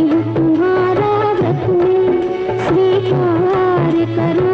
तुम्हारा रखने स्वीकार करो।